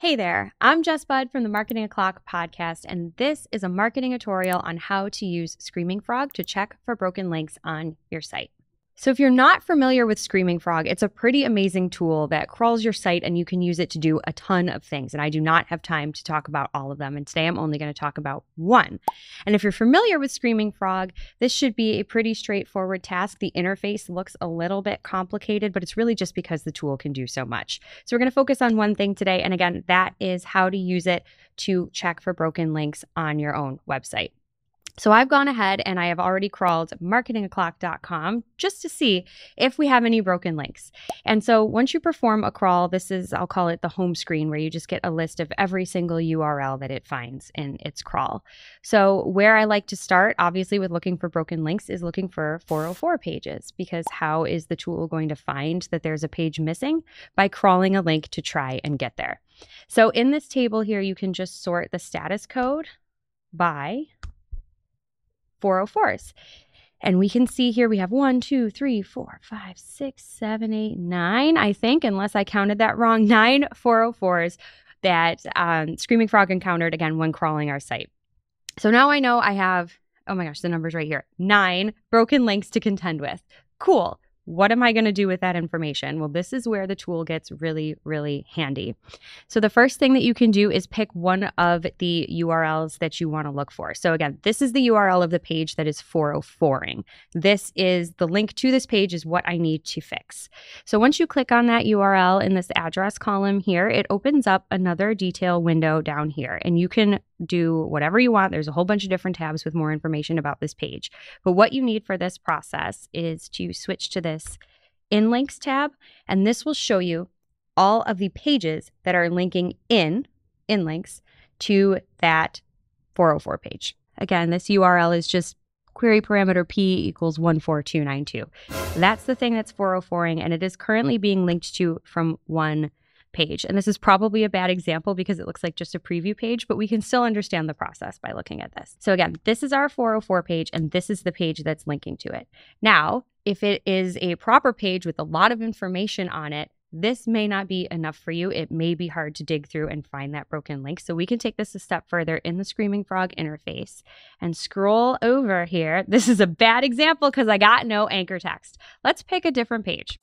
Hey there, I'm Jess Budde from the Marketing O'Clock podcast, and this is a marketing tutorial on how to use Screaming Frog to check for broken links on your site. So, if you're not familiar with Screaming Frog, it's a pretty amazing tool that crawls your site and you can use it to do a ton of things. And I do not have time to talk about all of them. And today I'm only going to talk about one. And if you're familiar with Screaming Frog, this should be a pretty straightforward task. The interface looks a little bit complicated, but it's really just because the tool can do so much. So, we're going to focus on one thing today. And again, that is how to use it to check for broken links on your own website. So I've gone ahead and I have already crawled marketingoclock.com just to see if we have any broken links. And so once you perform a crawl, this is, I'll call it the home screen, where you just get a list of every single URL that it finds in its crawl. So where I like to start, obviously, with looking for broken links is looking for 404 pages, because how is the tool going to find that there's a page missing? By crawling a link to try and get there. So in this table here, you can just sort the status code by 404s. And we can see here we have one, two, three, four, five, six, seven, eight, nine, I think, unless I counted that wrong, nine 404s that um, Screaming Frog encountered again when crawling our site. So now I know I have, oh my gosh, the number's right here nine broken links to contend with. Cool. What am I going to do with that information? Well, this is where the tool gets really, really handy. So, the first thing that you can do is pick one of the URLs that you want to look for. So, again, this is the URL of the page that is 404ing. This is the link to this page, is what I need to fix. So, once you click on that URL in this address column here, it opens up another detail window down here, and you can do whatever you want. There's a whole bunch of different tabs with more information about this page. But what you need for this process is to switch to this this in links tab, and this will show you all of the pages that are linking in in links to that 404 page. Again, this URL is just query parameter p equals 14292. That's the thing that's 404ing, and it is currently being linked to from one page. And this is probably a bad example because it looks like just a preview page, but we can still understand the process by looking at this. So again, this is our 404 page, and this is the page that's linking to it. Now, if it is a proper page with a lot of information on it, this may not be enough for you. It may be hard to dig through and find that broken link. So we can take this a step further in the Screaming Frog interface and scroll over here. This is a bad example because I got no anchor text. Let's pick a different page.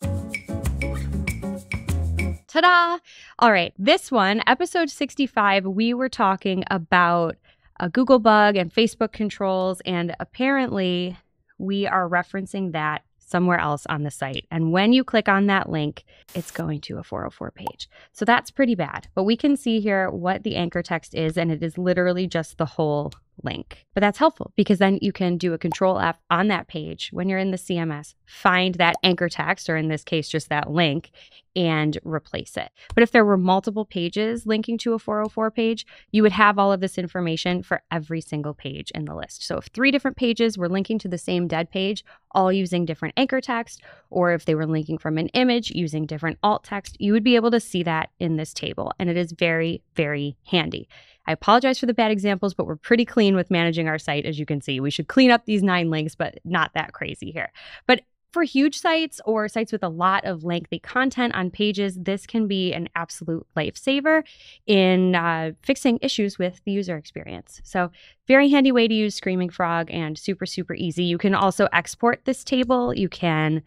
Ta da! All right, this one, episode 65, we were talking about a Google bug and Facebook controls, and apparently we are referencing that somewhere else on the site. And when you click on that link, it's going to a 404 page. So that's pretty bad. But we can see here what the anchor text is, and it is literally just the whole link. But that's helpful because then you can do a control F on that page when you're in the CMS, find that anchor text, or in this case, just that link, and replace it. But if there were multiple pages linking to a 404 page, you would have all of this information for every single page in the list. So if three different pages were linking to the same dead page, all using different anchor text, or if they were linking from an image using different alt text, you would be able to see that in this table. And it is very, very handy. I apologize for the bad examples, but we're pretty clean with managing our site, as you can see. We should clean up these nine links, but not that crazy here. But for huge sites or sites with a lot of lengthy content on pages, this can be an absolute lifesaver in uh, fixing issues with the user experience. So, very handy way to use Screaming Frog and super, super easy. You can also export this table. You can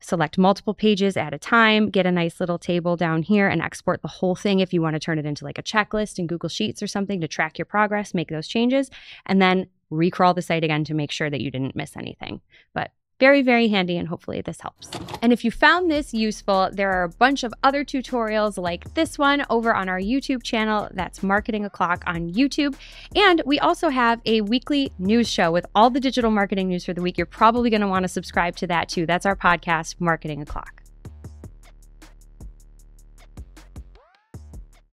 select multiple pages at a time, get a nice little table down here and export the whole thing if you want to turn it into like a checklist in Google Sheets or something to track your progress, make those changes, and then recrawl the site again to make sure that you didn't miss anything. But very, very handy, and hopefully this helps. And if you found this useful, there are a bunch of other tutorials like this one over on our YouTube channel. That's Marketing O'Clock on YouTube. And we also have a weekly news show with all the digital marketing news for the week. You're probably going to want to subscribe to that too. That's our podcast, Marketing O'Clock.